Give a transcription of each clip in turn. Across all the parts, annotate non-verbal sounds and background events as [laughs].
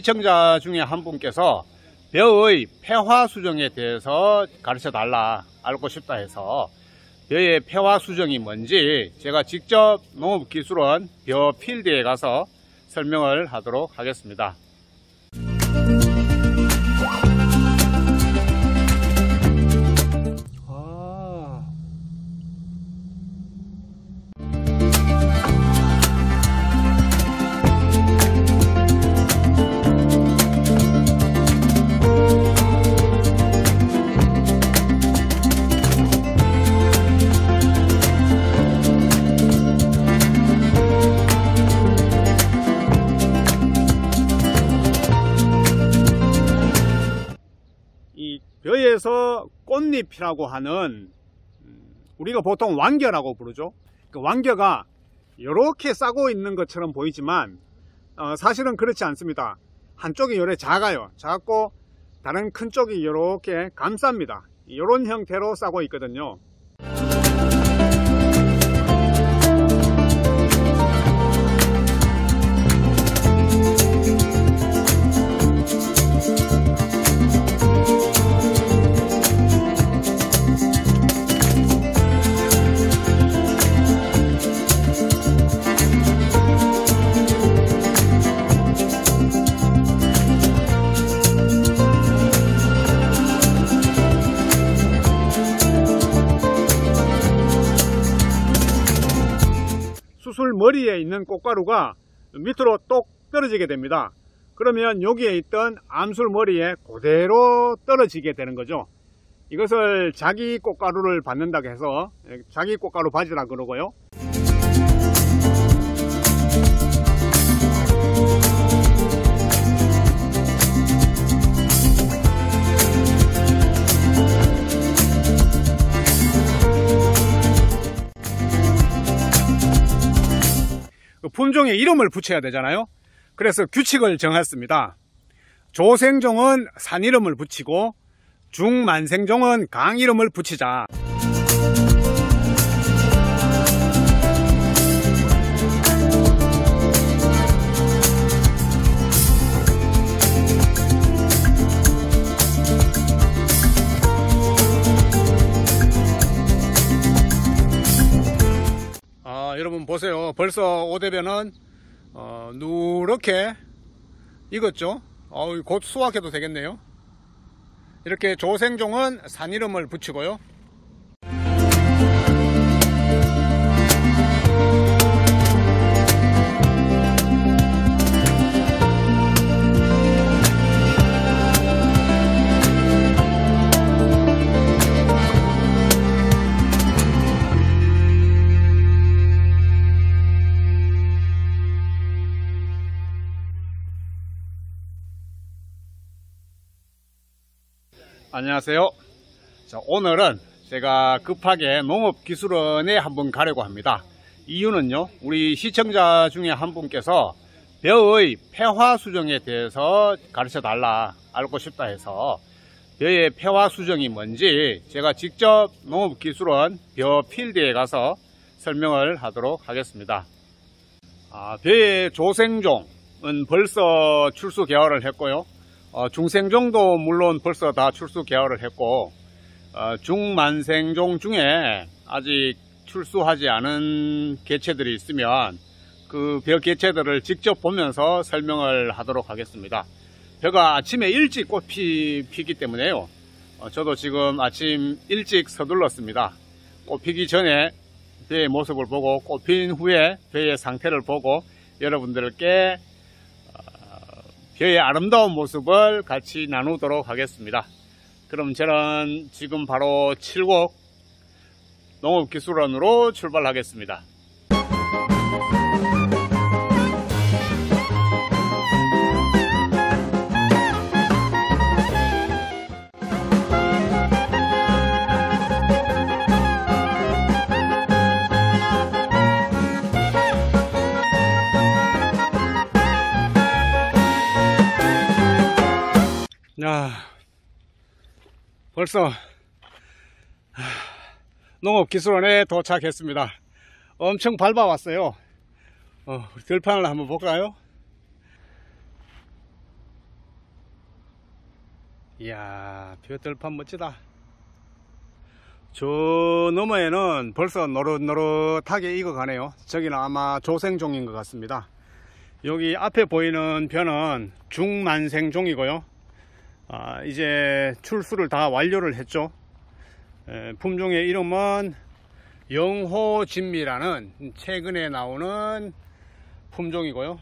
시청자 중에 한 분께서 벼의 폐화 수정에 대해서 가르쳐 달라 알고 싶다 해서 벼의 폐화 수정이 뭔지 제가 직접 농업기술원 벼 필드에 가서 설명을 하도록 하겠습니다. 꽃잎이라고 하는 음, 우리가 보통 왕겨라고 부르죠. 그 왕겨가 이렇게 싸고 있는 것처럼 보이지만 어, 사실은 그렇지 않습니다. 한쪽이 요래 작아요. 작고 다른 큰 쪽이 이렇게 감쌉니다. 이런 형태로 싸고 있거든요. 머리에 있는 꽃가루가 밑으로 똑 떨어지게 됩니다. 그러면 여기에 있던 암술 머리에 그대로 떨어지게 되는 거죠. 이것을 자기 꽃가루를 받는다고 해서 자기 꽃가루 바지라 그러고요. 그 품종에 이름을 붙여야 되잖아요. 그래서 규칙을 정했습니다. 조생종은 산 이름을 붙이고 중만생종은 강 이름을 붙이자. 아, 여러분 보세요. 벌써 오대변은 어, 누렇게 익었죠. 어, 곧 수확해도 되겠네요. 이렇게 조생종은 산 이름을 붙이고요. 안녕하세요. 자, 오늘은 제가 급하게 농업기술원에 한번 가려고 합니다. 이유는요, 우리 시청자 중에 한 분께서 벼의 폐화 수정에 대해서 가르쳐 달라 알고 싶다 해서 벼의 폐화 수정이 뭔지 제가 직접 농업기술원 벼 필드에 가서 설명을 하도록 하겠습니다. 아, 벼의 조생종은 벌써 출수 개화를 했고요. 어, 중생종도 물론 벌써 다 출수 개화를 했고 어, 중만생종 중에 아직 출수하지 않은 개체들이 있으면 그 벼 개체들을 직접 보면서 설명을 하도록 하겠습니다. 벼가 아침에 일찍 꽃이 피기 때문에요. 어, 저도 지금 아침 일찍 서둘렀습니다. 꽃 피기 전에 벼의 모습을 보고 꽃 핀 후에 벼의 상태를 보고 여러분들께 벼의 아름다운 모습을 같이 나누도록 하겠습니다. 그럼 저는 지금 바로 칠곡 농업기술원으로 출발하겠습니다. 야, 벌써 농업기술원에 도착했습니다. 엄청 밟아왔어요. 어, 들판을 한번 볼까요? 이야, 벼들판 멋지다. 저 너머에는 벌써 노릇노릇하게 익어가네요. 저기는 아마 조생종인 것 같습니다. 여기 앞에 보이는 벼는 중만생종이고요. 아, 이제 출수를 다 완료를 했죠. 에, 품종의 이름은 영호진미라는 최근에 나오는 품종이고요.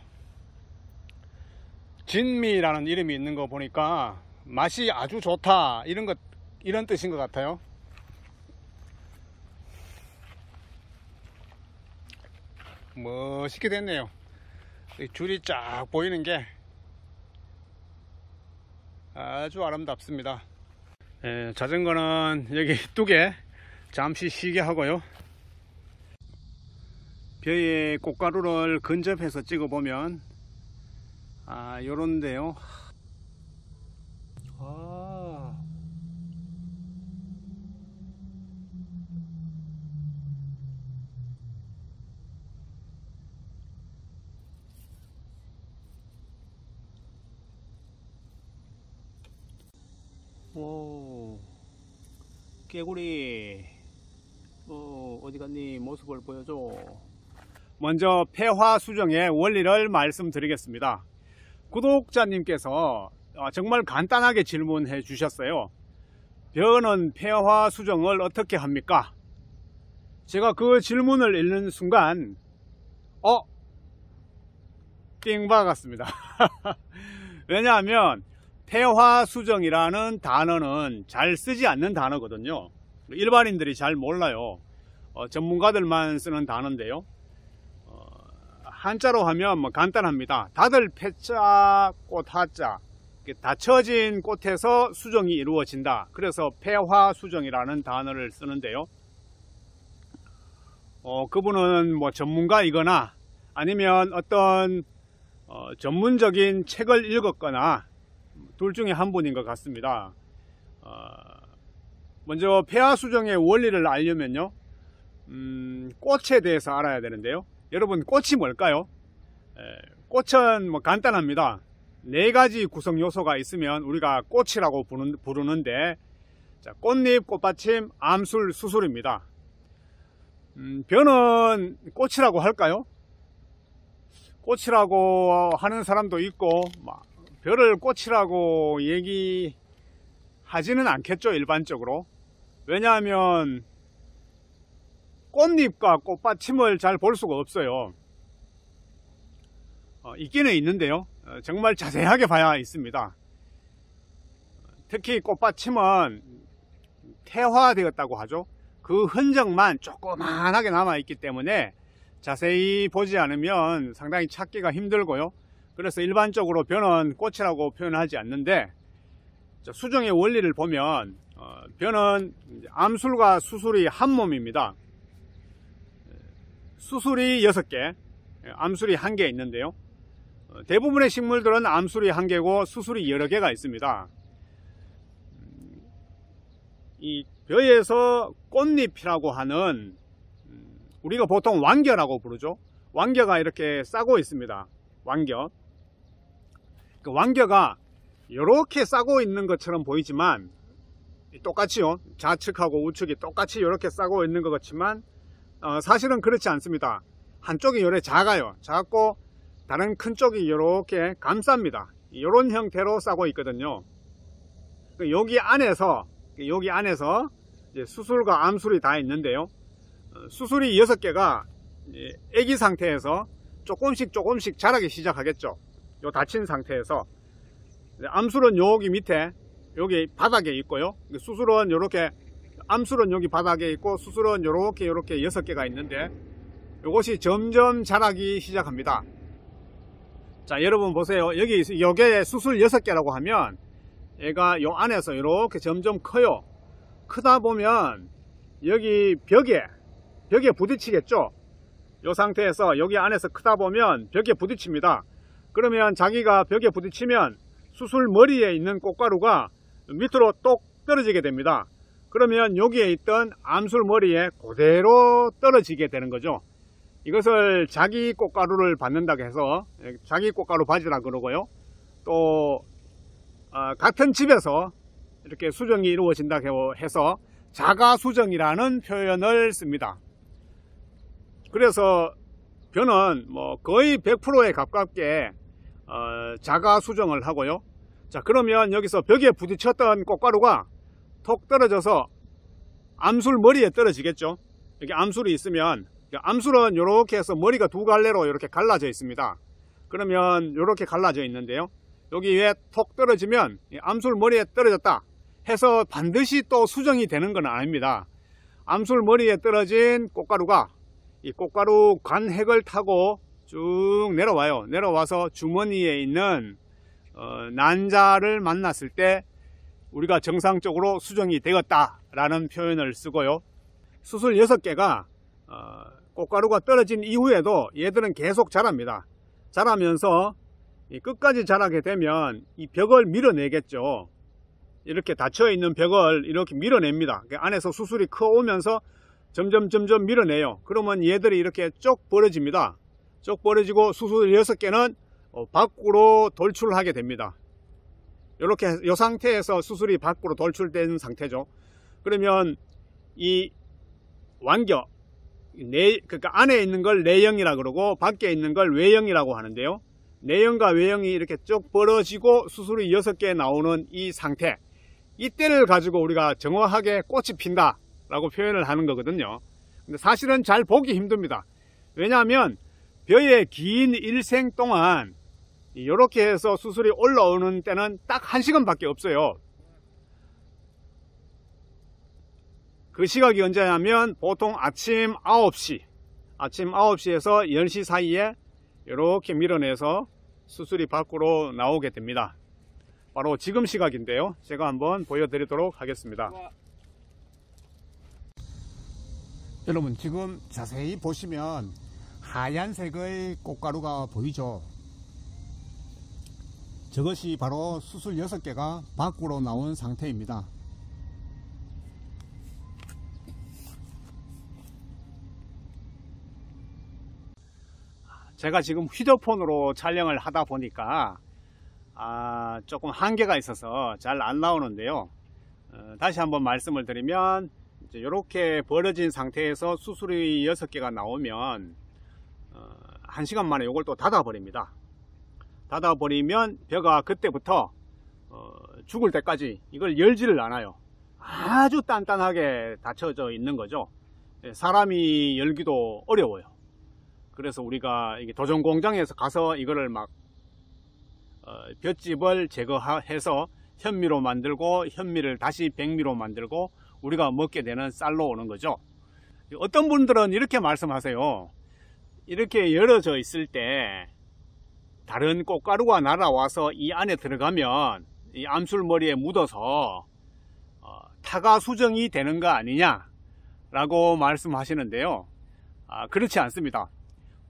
진미라는 이름이 있는 거 보니까 맛이 아주 좋다 이런 것 이런 뜻인 것 같아요. 멋있게 됐네요. 이 줄이 쫙 보이는 게 아주 아름답습니다. 에, 자전거는 여기 뚝에 잠시 쉬게 하고요. 벼의 꽃가루를 근접해서 찍어보면 아 요런데요. 아. 오, 깨구리, 어, 어디 갔니? 모습을 보여줘. 먼저 폐화 수정의 원리를 말씀드리겠습니다. 구독자님께서 어, 정말 간단하게 질문해 주셨어요. 벼는 폐화 수정을 어떻게 합니까? 제가 그 질문을 읽는 순간, 어? 띵 박았습니다. [laughs] 왜냐하면, 폐화 수정이라는 단어는 잘 쓰지 않는 단어거든요. 일반인들이 잘 몰라요. 어, 전문가들만 쓰는 단어인데요. 어, 한자로 하면 뭐 간단합니다. 다들 폐자, 꽃 하자. 닫혀진 꽃에서 수정이 이루어진다. 그래서 폐화 수정이라는 단어를 쓰는데요. 어, 그분은 뭐 전문가이거나 아니면 어떤 어, 전문적인 책을 읽었거나 둘 중에 한 분인 것 같습니다. 어, 먼저 폐화 수정의 원리를 알려면요. 음, 꽃에 대해서 알아야 되는데요. 여러분 꽃이 뭘까요? 에, 꽃은 뭐 간단합니다. 네 가지 구성 요소가 있으면 우리가 꽃이라고 부르는, 데 자, 꽃잎, 꽃받침, 암술, 수술입니다. 음, 벼는 꽃이라고 할까요? 꽃이라고 하는 사람도 있고 벼를 꽃이라고 얘기하지는 않겠죠 일반적으로 왜냐하면 꽃잎과 꽃받침을 잘 볼 수가 없어요 어, 있기는 있는데요 어, 정말 자세하게 봐야 있습니다. 특히 꽃받침은 태화되었다고 하죠. 그 흔적만 조그만하게 남아있기 때문에 자세히 보지 않으면 상당히 찾기가 힘들고요. 그래서 일반적으로 벼는 꽃이라고 표현하지 않는데 수정의 원리를 보면 어, 벼는 암술과 수술이 한 몸입니다. 수술이 6개, 암술이 1개 있는데요. 어, 대부분의 식물들은 암술이 한 개고 수술이 여러 개가 있습니다. 음, 이 벼에서 꽃잎이라고 하는 음, 우리가 보통 왕겨라고 부르죠. 왕겨가 이렇게 싸고 있습니다. 왕겨. 그 왕겨가 이렇게 싸고 있는 것처럼 보이지만 똑같이요. 좌측하고 우측이 똑같이 이렇게 싸고 있는 것 같지만 어, 사실은 그렇지 않습니다. 한쪽이 요래 작아요. 작고 다른 큰 쪽이 이렇게 감쌉니다. 이런 형태로 싸고 있거든요. 그 여기 안에서 여기 안에서 수술과 암술이 다 있는데요. 어, 수술이 6개가 애기 상태에서 조금씩 조금씩 자라기 시작하겠죠. 요 다친 상태에서 암술은 여기 밑에 여기 바닥에 있고요. 수술은 이렇게 암술은 여기 바닥에 있고 수술은 이렇게 이렇게 6개가 있는데 이것이 점점 자라기 시작합니다. 자 여러분 보세요 여기 여기에 수술 6개라고 하면 얘가 요 안에서 이렇게 점점 커요 크다 보면 여기 벽에 벽에 부딪히겠죠 이 상태에서 여기 안에서 크다 보면 벽에 부딪힙니다 그러면 자기가 벽에 부딪히면 수술 머리에 있는 꽃가루가 밑으로 똑 떨어지게 됩니다 그러면 여기에 있던 암술 머리에 그대로 떨어지게 되는 거죠 이것을 자기 꽃가루를 받는다고 해서 자기 꽃가루 바지라 그러고요. 또 어, 같은 집에서 이렇게 수정이 이루어진다고 해서 자가 수정이라는 표현을 씁니다. 그래서 벼는 뭐 거의 100%에 가깝게 어, 자가 수정을 하고요. 자 그러면 여기서 벽에 부딪혔던 꽃가루가 톡 떨어져서 암술 머리에 떨어지겠죠. 여기 암술이 있으면 암술은 이렇게 해서 머리가 두 갈래로 이렇게 갈라져 있습니다. 그러면 이렇게 갈라져 있는데요. 여기 위에 톡 떨어지면 암술 머리에 떨어졌다 해서 반드시 또 수정이 되는 건 아닙니다. 암술 머리에 떨어진 꽃가루가 이 꽃가루 관핵을 타고 쭉 내려와요. 내려와서 주머니에 있는 어, 난자를 만났을 때 우리가 정상적으로 수정이 되었다 라는 표현을 쓰고요. 수술 6개가 어, 꽃가루가 떨어진 이후에도 얘들은 계속 자랍니다. 자라면서 끝까지 자라게 되면 이 벽을 밀어내겠죠. 이렇게 닫혀있는 벽을 이렇게 밀어냅니다. 그 안에서 수술이 커오면서 점점 점점 밀어내요. 그러면 얘들이 이렇게 쪽 벌어집니다. 쪽 벌어지고 수술 6개는 어, 밖으로 돌출하게 됩니다. 이렇게 이 상태에서 수술이 밖으로 돌출된 상태죠. 그러면 이 완겨 내, 그러니까 안에 있는 걸 내형이라 그러고 밖에 있는 걸 외형이라고 하는데요. 내형과 외형이 이렇게 쭉 벌어지고 수술이 6개 나오는 이 상태 이때를 가지고 우리가 정확하게 꽃이 핀다 라고 표현을 하는 거거든요. 근데 사실은 잘 보기 힘듭니다. 왜냐하면 벼의 긴 일생 동안 이렇게 해서 수술이 올라오는 때는 딱 1시간밖에 없어요. 그 시각이 언제냐면 보통 아침 9시 아침 9시에서 10시 사이에 이렇게 밀어내서 수술이 밖으로 나오게 됩니다. 바로 지금 시각인데요. 제가 한번 보여드리도록 하겠습니다. 여러분 지금 자세히 보시면 하얀색의 꽃가루가 보이죠? 저것이 바로 수술 6개가 밖으로 나온 상태입니다. 제가 지금 휴대폰으로 촬영을 하다 보니까 아, 조금 한계가 있어서 잘 안 나오는데요. 어, 다시 한번 말씀을 드리면 이렇게 벌어진 상태에서 수술이 6개가 나오면 어, 1시간 만에 이걸 또 닫아 버립니다 닫아 버리면 벼가 그때부터 어, 죽을 때까지 이걸 열지를 않아요 아주 단단하게 닫혀져 있는 거죠 예, 사람이 열기도 어려워요 그래서 우리가 도전 공장에서 가서 이거를 막 어, 볏집을 제거해서 현미로 만들고 현미를 다시 백미로 만들고 우리가 먹게 되는 쌀로 오는 거죠. 어떤 분들은 이렇게 말씀하세요. 이렇게 열어져 있을 때 다른 꽃가루가 날아와서 이 안에 들어가면 이 암술머리에 묻어서 어, 타가 수정이 되는 거 아니냐 라고 말씀하시는데요. 아, 그렇지 않습니다.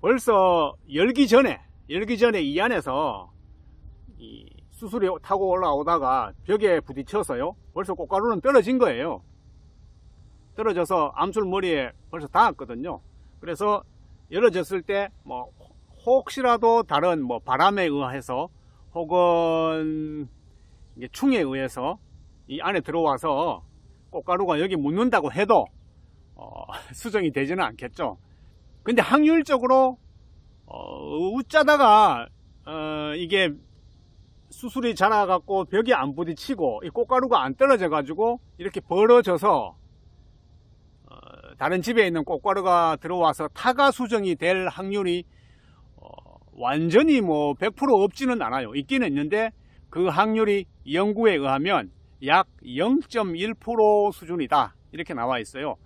벌써 열기 전에 열기 전에 이 안에서 이 수술이 타고 올라오다가 벽에 부딪혀서요 벌써 꽃가루는 떨어진 거예요 떨어져서 암술 머리에 벌써 닿았거든요. 그래서 열어졌을 때 뭐 혹시라도 다른 뭐 바람에 의해서 혹은 충에 의해서 이 안에 들어와서 꽃가루가 여기 묻는다고 해도 어, [laughs] 수정이 되지는 않겠죠. 근데 확률적으로 어, 웃자다가 어, 이게 수술이 자라갖고 벽에 안 부딪히고 이 꽃가루가 안 떨어져 가지고 이렇게 벌어져서 다른 집에 있는 꽃가루가 들어와서 타가 수정이 될 확률이 어, 완전히 뭐 100% 없지는 않아요. 있기는 있는데 그 확률이 연구에 의하면 약 0.1% 수준이다. 이렇게 나와 있어요.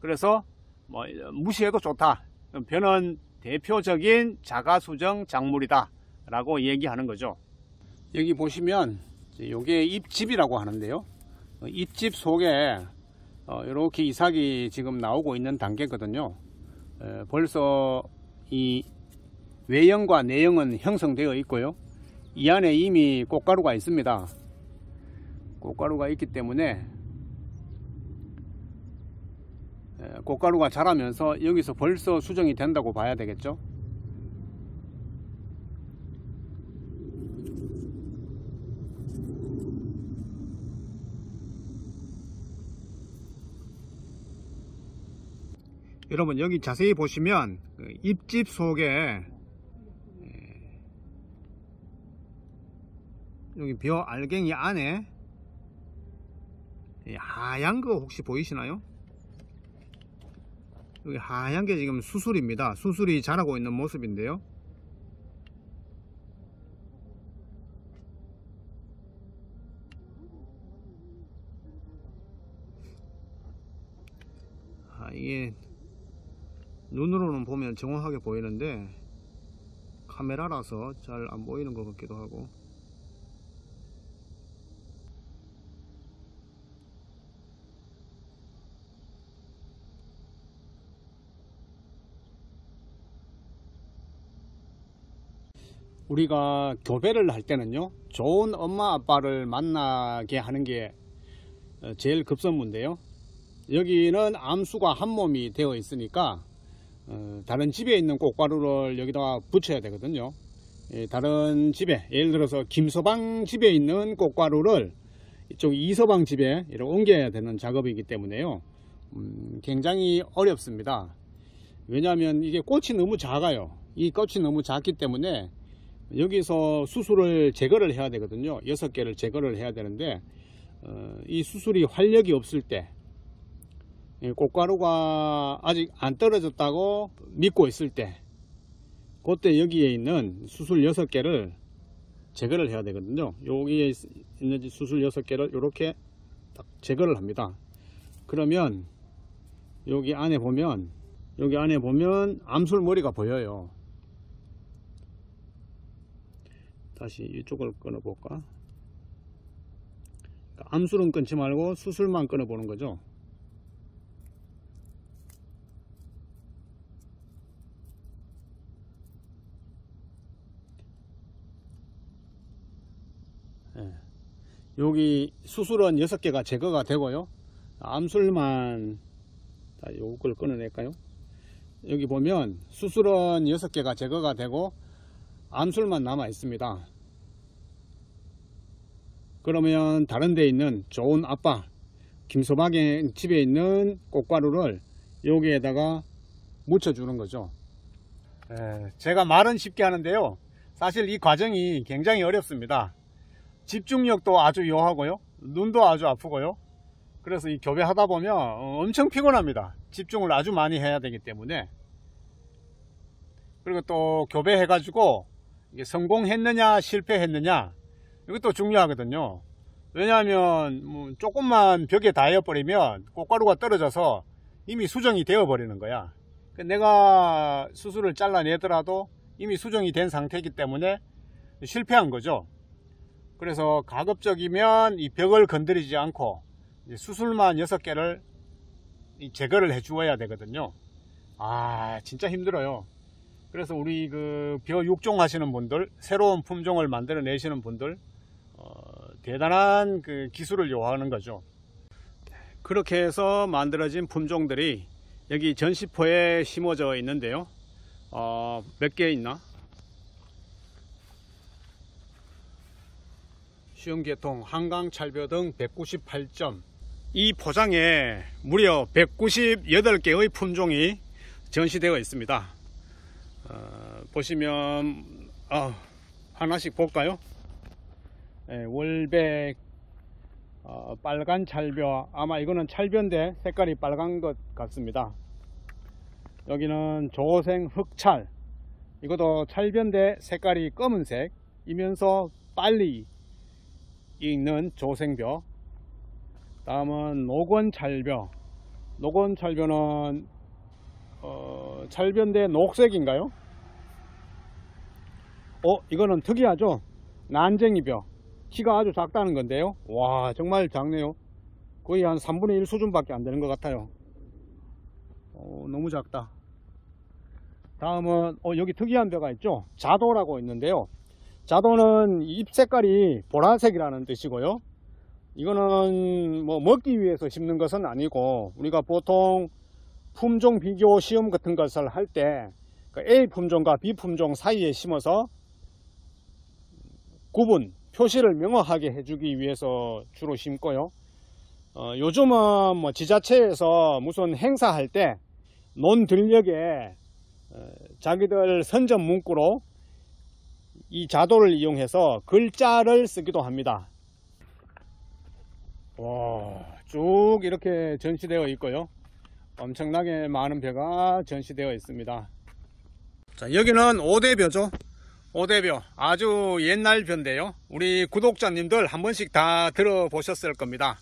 그래서 뭐 무시해도 좋다. 변은 대표적인 자가수정 작물이다. 라고 얘기하는 거죠. 여기 보시면 이게 잎집이라고 하는데요. 잎집 속에 어, 이렇게 이삭이 지금 나오고 있는 단계거든요. 에, 벌써 이 외형과 내형은 형성되어 있고요. 이 안에 이미 꽃가루가 있습니다. 꽃가루가 있기 때문에 꽃가루가 자라면서 여기서 벌써 수정이 된다고 봐야 되겠죠. 여러분 여기 자세히 보시면 그 잎집 속에 예, 여기 벼 알갱이 안에 이 하얀 거 혹시 보이시나요? 여기 하얀 게 지금 수술입니다. 수술이 자라고 있는 모습인데요. 아, 이게 눈으로는 보면 정확하게 보이는데 카메라라서 잘 안 보이는 것 같기도 하고. 우리가 교배를 할 때는요 좋은 엄마 아빠를 만나게 하는 게 어, 제일 급선무인데요. 여기는 암수가 한 몸이 되어 있으니까 어, 다른 집에 있는 꽃가루를 여기다가 붙여야 되거든요. 예, 다른 집에 예를 들어서 김서방 집에 있는 꽃가루를 이쪽 이서방 집에 이렇게 옮겨야 되는 작업이기 때문에요. 음, 굉장히 어렵습니다. 왜냐하면 이게 꽃이 너무 작아요. 이 꽃이 너무 작기 때문에 여기서 수술을 제거를 해야 되거든요. 여섯 개를 제거를 해야 되는데 어, 이 수술이 활력이 없을 때 예, 꽃가루가 아직 안 떨어졌다고 믿고 있을 때 그때 여기에 있는 수술 여섯 개를 제거를 해야 되거든요. 여기에 있는 수술 여섯 개를 이렇게 딱 제거를 합니다. 그러면 여기 안에 보면 여기 안에 보면 암술머리가 보여요. 다시 이쪽을 끊어 볼까? 그러니까 암술은 끊지 말고 수술만 끊어 보는 거죠 여기 수술은 6개가 제거가 되고요. 암술만 요걸 끊어낼까요? 여기 보면 수술은 6개가 제거가 되고 암술만 남아 있습니다. 그러면 다른 데 있는 좋은 아빠 김소박의 집에 있는 꽃가루를 여기에다가 묻혀 주는 거죠. 에, 제가 말은 쉽게 하는데요. 사실 이 과정이 굉장히 어렵습니다 집중력도 아주 요하고요. 눈도 아주 아프고요. 그래서 이 교배 하다 보면 엄청 피곤합니다. 집중을 아주 많이 해야 되기 때문에. 그리고 또 교배해 가지고 성공했느냐 실패했느냐 이것도 중요하거든요. 왜냐하면 뭐 조금만 벽에 닿아버리면 꽃가루가 떨어져서 이미 수정이 되어 버리는 거야. 내가 수술을 잘라내더라도 이미 수정이 된 상태이기 때문에 실패한 거죠 그래서 가급적이면 이 벽을 건드리지 않고 수술만 6개를 제거를 해 주어야 되거든요. 아 진짜 힘들어요. 그래서 우리 그벼 육종 하시는 분들 새로운 품종을 만들어 내시는 분들 어, 대단한 그 기술을 요하는 거죠. 그렇게 해서 만들어진 품종들이 여기 전시포에 심어져 있는데요. 어, 몇 개 있나 시흥계통 한강찰벼 등 198점. 이 포장에 무려 198개의 품종이 전시되어 있습니다. 어, 보시면 어, 하나씩 볼까요? 예, 월백 어, 빨간 찰벼. 아마 이거는 찰벼인데 색깔이 빨간 것 같습니다. 여기는 조생 흑찰. 이것도 찰벼인데 색깔이 검은색. 이면서 빨리 있는 조생벼. 다음은 녹원찰벼. 녹원찰벼는 어, 찰변대 녹색인가요? 어 이거는 특이하죠? 난쟁이벼. 키가 아주 작다는 건데요. 와 정말 작네요. 거의 한 3분의 1 수준밖에 안 되는 것 같아요. 어, 너무 작다. 다음은 어, 여기 특이한 벼가 있죠? 자도라고 있는데요 자도는 잎 색깔이 보라색이라는 뜻이고요 이거는 뭐 먹기 위해서 심는 것은 아니고 우리가 보통 품종 비교 시험 같은 것을 할때 그 A 품종과 B 품종 사이에 심어서 구분, 표시를 명확하게 해주기 위해서 주로 심고요. 어, 요즘은 뭐 지자체에서 무슨 행사할 때 논 들녘에 어, 자기들 선전 문구로 이 자도를 이용해서 글자를 쓰기도 합니다. 와, 쭉 이렇게 전시되어 있고요. 엄청나게 많은 벼가 전시되어 있습니다. 자, 여기는 오대벼죠. 오대벼. 아주 옛날 벼인데요. 우리 구독자님들 한 번씩 다 들어보셨을 겁니다.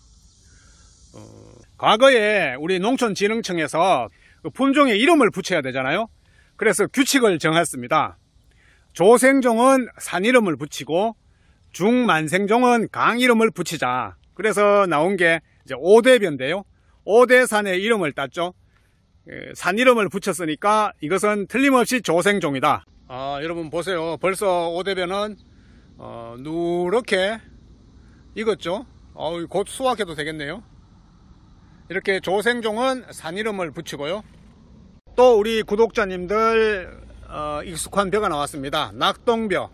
어, 과거에 우리 농촌진흥청에서 그 품종에 이름을 붙여야 되잖아요. 그래서 규칙을 정했습니다. 조생종은 산 이름을 붙이고 중만생종은 강 이름을 붙이자. 그래서 나온 게 이제 오대변인데요. 오대산의 이름을 땄죠. 예, 산 이름을 붙였으니까 이것은 틀림없이 조생종이다. 아, 여러분 보세요. 벌써 오대변은 어, 누렇게 익었죠. 어, 곧 수확해도 되겠네요. 이렇게 조생종은 산 이름을 붙이고요. 또 우리 구독자님들 어, 익숙한 벼가 나왔습니다. 낙동벼.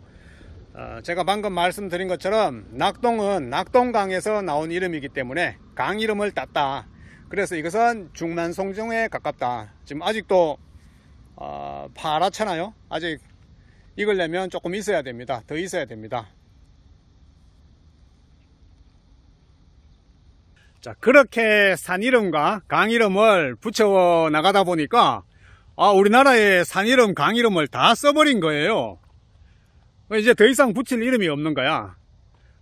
어, 제가 방금 말씀드린 것처럼 낙동은 낙동강에서 나온 이름이기 때문에 강 이름을 땄다. 그래서 이것은 중만송정에 가깝다. 지금 아직도 어, 파랗잖아요. 아직 익으려면 조금 있어야 됩니다. 더 있어야 됩니다. 자, 그렇게 산 이름과 강 이름을 붙여 나가다 보니까 아, 우리나라에 산 이름, 강 이름을 다 써버린 거예요. 이제 더 이상 붙일 이름이 없는 거야.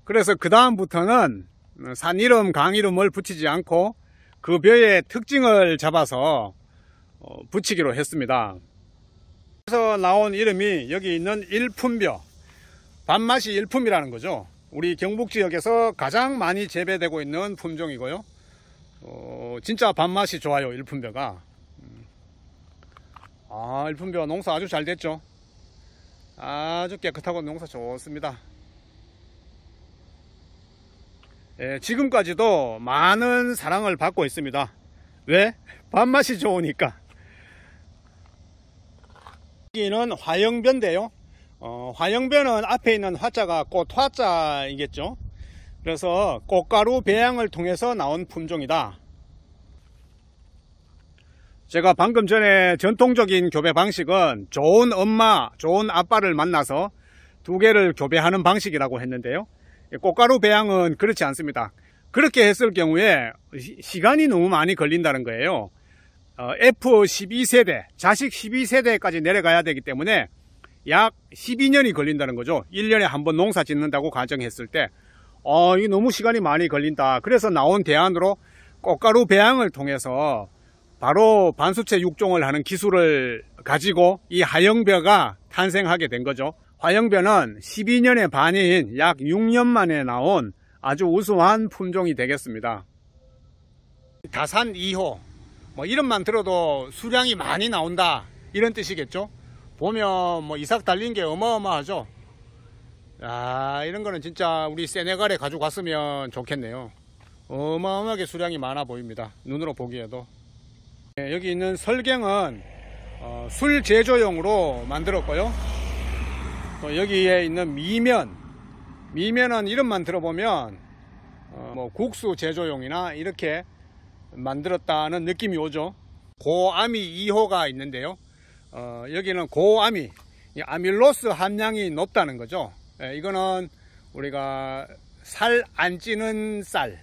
그래서 그 다음부터는 산 이름, 강 이름을 붙이지 않고 그 벼의 특징을 잡아서 어, 붙이기로 했습니다. 그래서 나온 이름이 여기 있는 일품벼, 밥맛이 일품이라는 거죠. 우리 경북 지역에서 가장 많이 재배되고 있는 품종이고요. 어, 진짜 밥맛이 좋아요, 일품벼가. 아, 일품벼 농사 아주 잘 됐죠. 아주 깨끗하고 농사 좋습니다. 예, 지금까지도 많은 사랑을 받고 있습니다. 왜? 밥맛이 좋으니까. 여기는 화영변인데요. 어, 화영변은 앞에 있는 화자가 꽃 화자이겠죠. 그래서 꽃가루 배양을 통해서 나온 품종이다. 제가 방금 전에 전통적인 교배 방식은 좋은 엄마, 좋은 아빠를 만나서 두 개를 교배하는 방식이라고 했는데요. 꽃가루 배양은 그렇지 않습니다. 그렇게 했을 경우에 시간이 너무 많이 걸린다는 거예요. F12세대, 자식 12세대까지 내려가야 되기 때문에 약 12년이 걸린다는 거죠. 1년에 한 번 농사 짓는다고 가정했을 때, 어, 이 너무 시간이 많이 걸린다. 그래서 나온 대안으로 꽃가루 배양을 통해서 바로 반수체 육종을 하는 기술을 가지고 이 하영벼가 탄생하게 된 거죠. 화영벼는 12년의 반인 약 6년 만에 나온 아주 우수한 품종이 되겠습니다. 다산 2호 뭐 이름만 들어도 수량이 많이 나온다 이런 뜻이겠죠. 보면 뭐 이삭 달린 게 어마어마하죠. 아 이런 거는 진짜 우리 세네갈에 가져갔으면 좋겠네요. 어마어마하게 수량이 많아 보입니다. 눈으로 보기에도. 네, 여기 있는 설경은 어, 술 제조용으로 만들었고요. 또 여기에 있는 미면, 미면은 이름만 들어보면 어, 뭐 국수 제조용이나 이렇게 만들었다는 느낌이 오죠. 고아미 2호가 있는데요. 어, 여기는 고아미, 아밀로스 함량이 높다는 거죠. 예, 이거는 우리가 살 안 찌는 쌀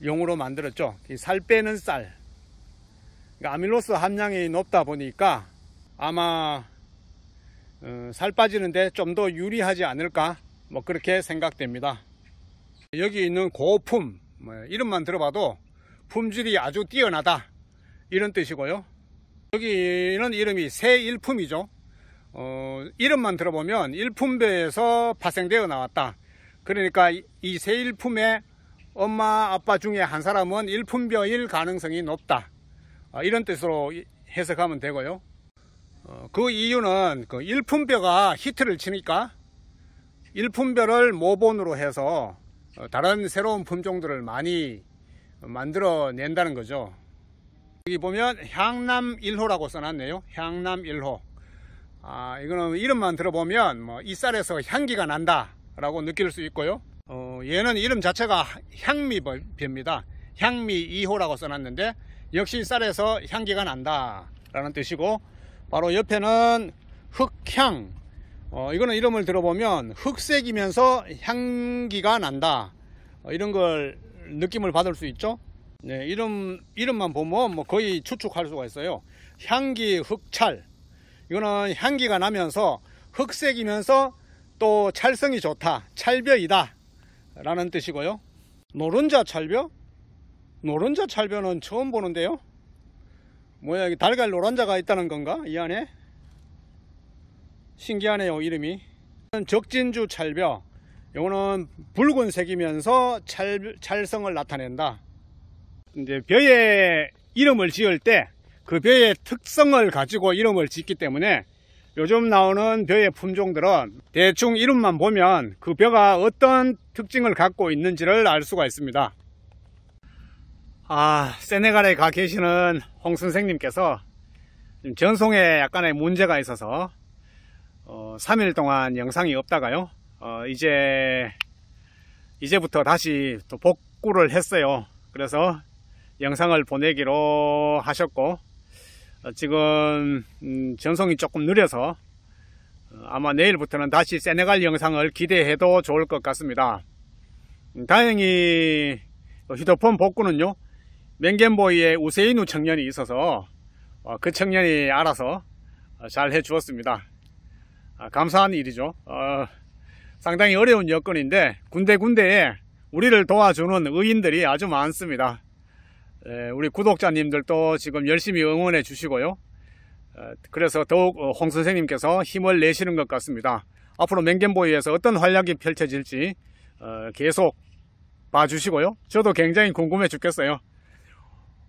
용으로 만들었죠. 살 빼는 쌀. 그러니까 아밀로스 함량이 높다 보니까 아마 어, 살 빠지는데 좀 더 유리하지 않을까? 뭐 그렇게 생각됩니다. 여기 있는 고품 뭐 이름만 들어봐도 품질이 아주 뛰어나다. 이런 뜻이고요. 여기는 이름이 새일품이죠. 어, 이름만 들어보면 일품배에서 파생되어 나왔다. 그러니까 이 새일품의 엄마 아빠 중에 한 사람은 일품벼일 가능성이 높다. 아, 이런 뜻으로 해석하면 되고요. 어, 그 이유는 그 일품벼가 히트를 치니까 일품벼를 모본으로 해서 어, 다른 새로운 품종들을 많이 만들어 낸다는 거죠. 여기 보면 향남 1호라고 써놨네요. 향남 1호. 아, 이거는 이름만 들어보면 뭐 이 쌀에서 향기가 난다 라고 느낄 수 있고요. 어, 얘는 이름 자체가 향미벼입니다. 향미 2호라고 써놨는데 역시 쌀에서 향기가 난다 라는 뜻이고 바로 옆에는 흑향. 어, 이거는 이름을 들어보면 흑색이면서 향기가 난다. 어, 이런 걸 느낌을 받을 수 있죠? 네, 이름, 이름만 보면 뭐 거의 추측할 수가 있어요. 향기 흑찰. 이거는 향기가 나면서 흑색이면서 또 찰성이 좋다 찰벼이다 라는 뜻이고요. 노른자 찰벼 노른자 찰벼는 처음 보는데요? 뭐야 여기 달걀 노른자가 있다는 건가? 이 안에? 신기하네요 이름이. 적진주 찰벼. 요거는 붉은색이면서 찰, 찰성을 나타낸다. 이제 벼의 이름을 지을 때 그 벼의 특성을 가지고 이름을 짓기 때문에 요즘 나오는 벼의 품종들은 대충 이름만 보면 그 벼가 어떤 특징을 갖고 있는지를 알 수가 있습니다 아 세네갈에 가 계시는 홍 선생님께서 전송에 약간의 문제가 있어서 어, 3일 동안 영상이 없다가요. 어, 이제 이제부터 다시 또 복구를 했어요. 그래서 영상을 보내기로 하셨고 어, 지금 음, 전송이 조금 느려서 어, 아마 내일부터는 다시 세네갈 영상을 기대해도 좋을 것 같습니다. 음, 다행히 휴대폰 복구는요 맹겐보이에 우세인우 청년이 있어서 어, 그 청년이 알아서 어, 잘 해주었습니다. 아, 감사한 일이죠. 어, 상당히 어려운 여건인데 군데군데에 우리를 도와주는 의인들이 아주 많습니다. 에, 우리 구독자님들도 지금 열심히 응원해 주시고요. 어, 그래서 더욱 어, 홍 선생님께서 힘을 내시는 것 같습니다. 앞으로 맹겐보이에서 어떤 활약이 펼쳐질지 어, 계속 봐주시고요. 저도 굉장히 궁금해 죽겠어요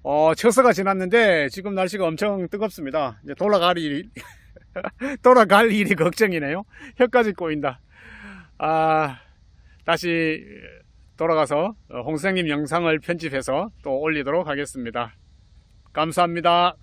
어, 처서가 지났는데 지금 날씨가 엄청 뜨겁습니다. 이제 돌아갈 일이 [laughs] 돌아갈 일이 걱정이네요. 혀까지 꼬인다. 아, 다시 돌아가서 홍 선생님 영상을 편집해서 또 올리도록 하겠습니다. 감사합니다.